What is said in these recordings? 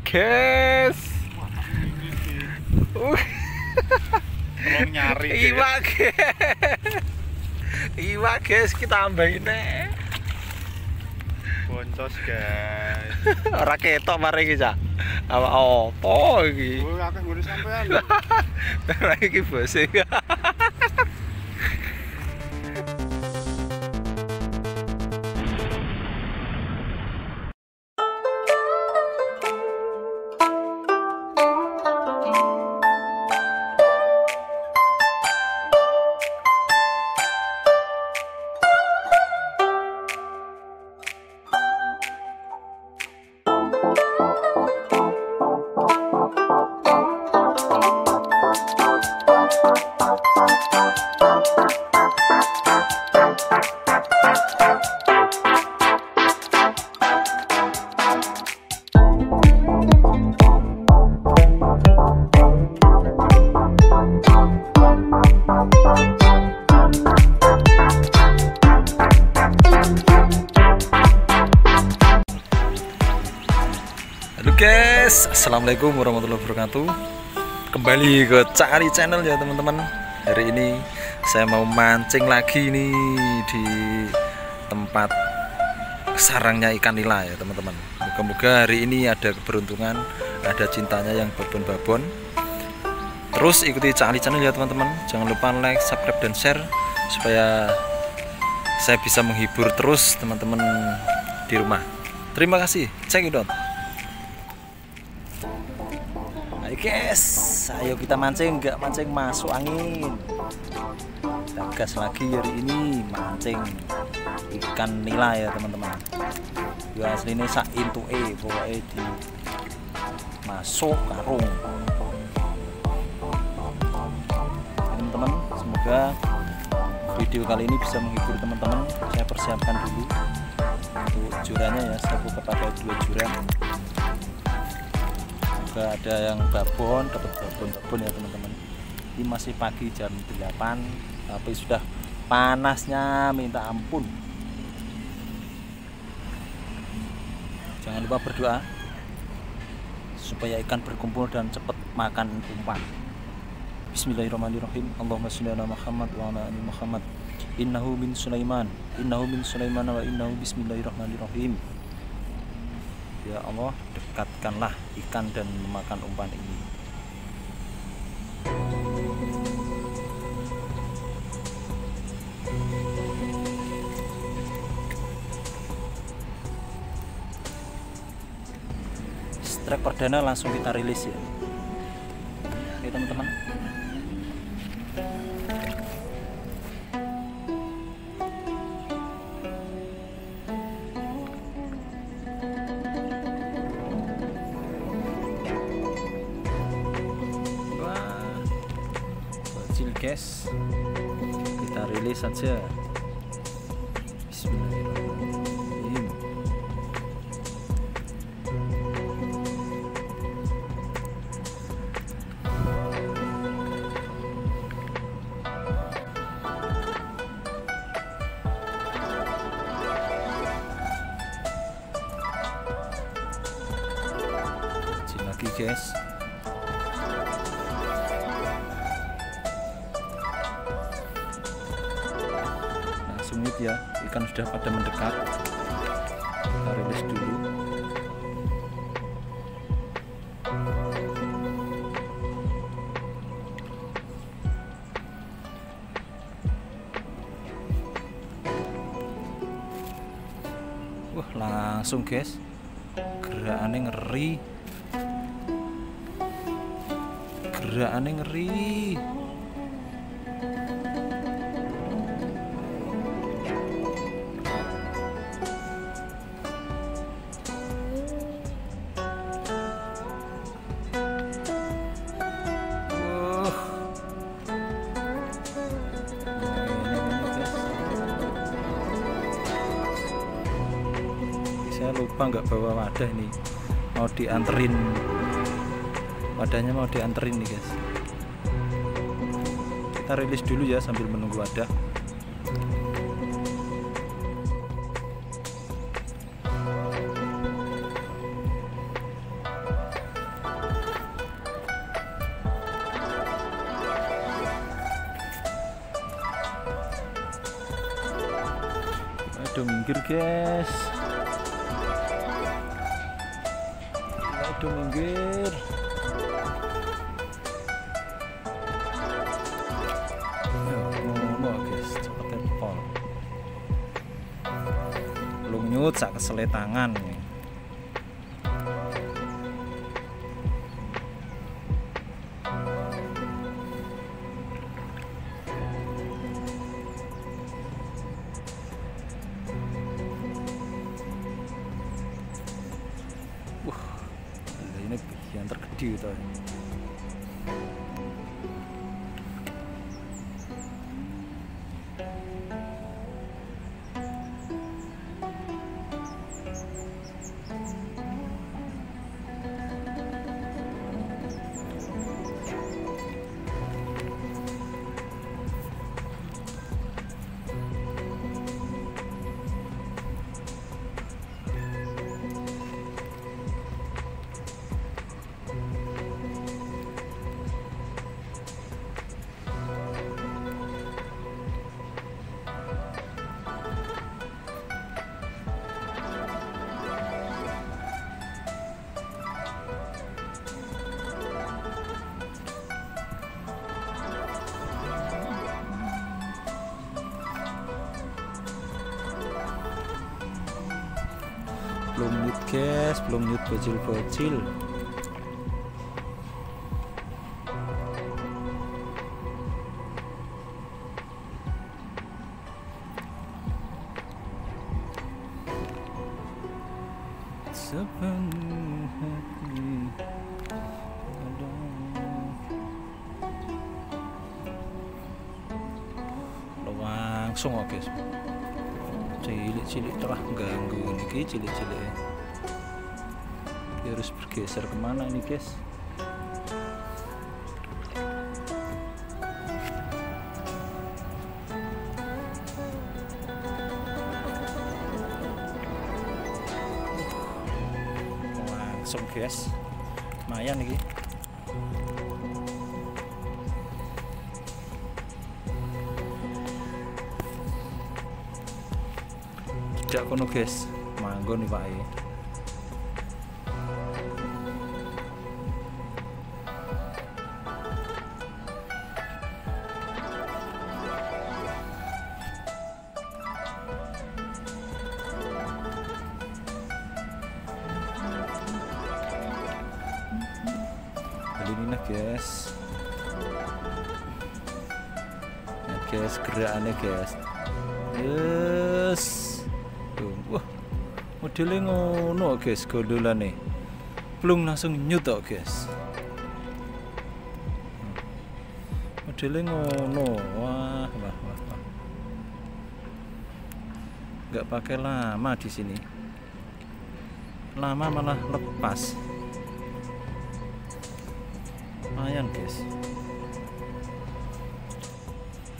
guys. Uh, Tolong nyari deh. Iwa guys. Iwa guys, kita tambahin nih. Boncos guys. Ora ketok mari iki, Cak. Apa opo iki? Gue akeh sampean. Ora iki bose. assalamualaikum warahmatullahi wabarakatuh. Kembali ke Cari Channel ya teman-teman. Hari ini saya mau mancing lagi nih di tempat sarangnya ikan nila ya teman-teman. Moga-moga hari ini ada keberuntungan, ada cintanya yang babon-babon. Terus ikuti Cari Channel ya teman-teman. Jangan lupa like, subscribe dan share supaya saya bisa menghibur terus teman-teman di rumah. Terima kasih. Check it out. Guys, ayo kita mancing, nggak mancing masuk angin. Kita gas lagi hari ini mancing ikan nila ya teman-teman. Ya asli ini sak intu e pokoknya di masuk karung. Teman-teman, semoga video kali ini bisa menghibur teman-teman. Saya persiapkan dulu untuk jurannya ya, saya pakai dua juran juga ada yang babon dapat babon babon ya teman-teman. Ini masih pagi jam 8 tapi sudah panasnya minta ampun. Jangan lupa berdoa supaya ikan berkumpul dan cepat makan umpan. Bismillahirrahmanirrahim. Allahumma sholli ala Muhammad wa ala ali Muhammad. Innahu min Sulaiman. Innahu min Sulaiman wa innahu bismillahirrahmanirrahim Ya Allah, dekatkanlah ikan dan memakan umpan ini. Strike perdana langsung kita rilis ya. Oke teman-teman. Guys. Kita rilis saja. Bismillahirrahmanirrahim. Lagi guys. Hit ya ikan sudah pada mendekat. Kita rilis dulu. Wah langsung guys. Gerakannya ngeri. Gerakannya ngeri kenapa nggak bawa wadah nih? Mau dianterin. Wadahnya mau dianterin nih guys. Kita rilis dulu ya sambil menunggu wadah. Aduh minggir guys. Do minggir. Ngono guys cepet pol belum nyut sak kesele tangan 言う。Belum mute guys belum mute bocil-bocil. Langsung oke. Guys cilik-cilik telah ganggu ini cilik-cilik Dia harus bergeser ke mana ini guys? Langsung guys. Lumayan nih tidak kono guys manggon nih pak nah guys gerakannya guys. Yes modelnya ngono guys gondolan nih Plung langsung nyutok guys. Modelnya ngono. Wah wah wah, nggak pakai lama di sini. Lama malah lepas. Lumayan guys.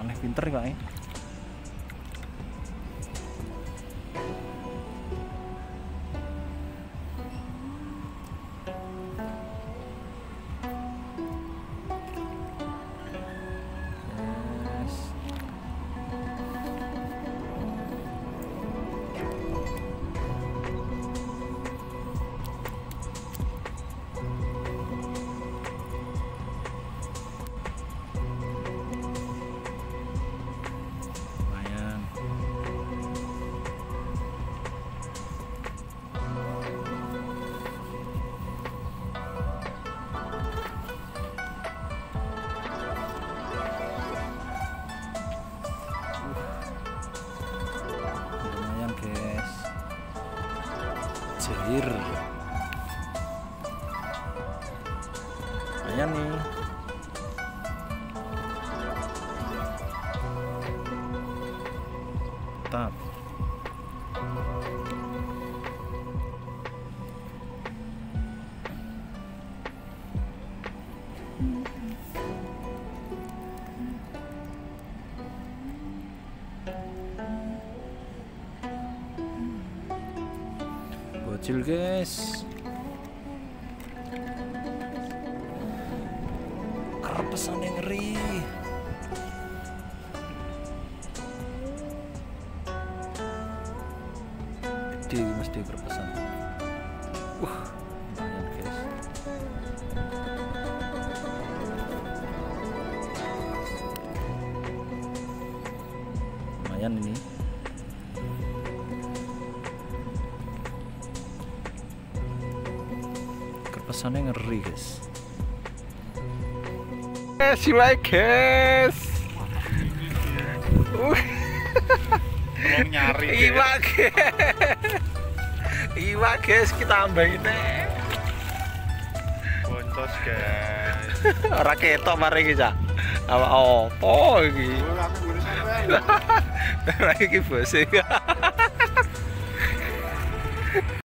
Aneh pinter kak ya lumayan nih Mantap. Bocil guys. Kerepesan yang ngeri. gede berpesan wah lumayan guys lumayan ini kepesannya ngeri guys guys siwai guys nyari. guys. Iwa guys Iwa guys kita ambil ini Boncos guys. Ora ketok mari iki cak Apa opo iki. Ora iki bose